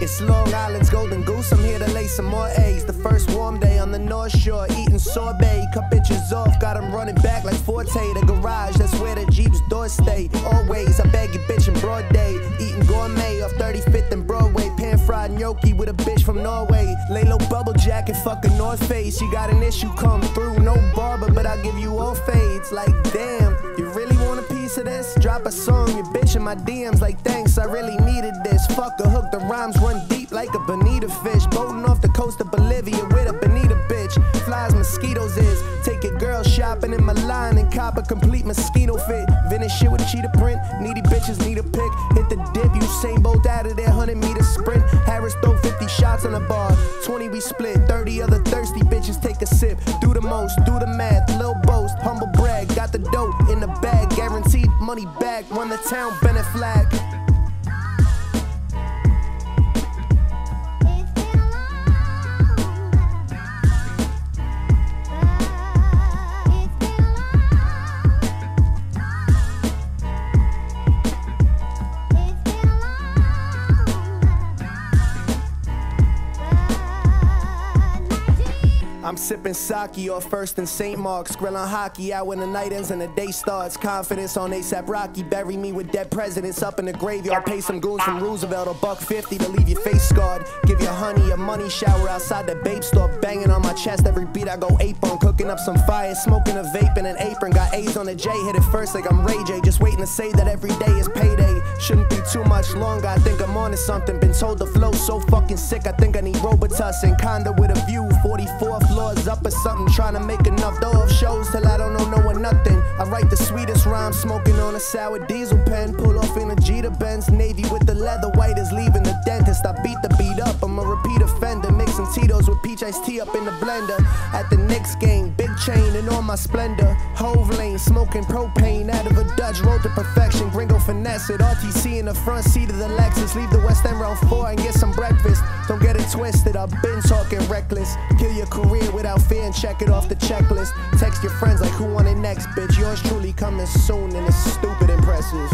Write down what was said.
It's Long Island's Golden Goose. I'm here to lay some more eggs. The first warm day on the North Shore, eating sorbet. Cut bitches off, got 'em running back like Forte. The garage, that's where the Jeep's doors stay. Always, I beg you, bitch, in broad day. Eating gourmet off 35th and Broadway. Pan fried gnocchi with a bitch from Norway. Lay low bubble jacket, fucking North Face. You got an issue, come through. No barber, but I'll give you all fades. Like, damn, you really piece of this? Drop a song, your bitch in my DMs. Like, thanks, I really needed this. Fuck a hook, the rhymes run deep like a bonita fish. Boating off the coast of Bolivia with a bonita bitch. Flies mosquitoes is. Take your girl shopping in Milan and cop a complete mosquito fit. Vintage shit with a cheetah print. Needy bitches need a pick. Hit the dip, you same both out of there. 100 meter sprint. Harris throw 50 shots on the bar. 20 we split. 30 other thirsty bitches take a Run the town, Bennett flag. I'm sipping sake off first in St. Mark's, grilling hockey out when the night ends and the day starts. Confidence on ASAP Rocky, bury me with dead presidents up in the graveyard. Pay some goons from Roosevelt, a buck fifty to leave your face scarred. Give your honey a money shower outside the babe store, banging on my chest every beat I go ape on. Cooking up some fire, smoking a vape in an apron. A's on a J, hit it first like I'm Ray J. Just waiting to say that every day is payday. Shouldn't be too much longer, I think I'm on to something. Been told the flow so fucking sick, I think I need Robitussin. Kinda with a view, 44 floors up or something. Trying to make enough dough off shows till I don't know no one nothing. I write the sweetest rhyme, smoking on a sour diesel pen. Pull off in a Jeter Benz, navy with the leather white is leaving the dentist. I beat the beat up, I'm a repeat offender. Tito's with peach iced tea up in the blender. At the Knicks game, big chain and all my splendor. Hove lane, smoking propane out of a Dutch road to perfection. Gringo finesse it, RTC in the front seat of the Lexus. Leave the West End round four and get some breakfast. Don't get it twisted, I've been talking reckless. Kill your career without fear and check it off the checklist. Text your friends like who want it next, bitch. Yours truly coming soon and it's stupid impressive.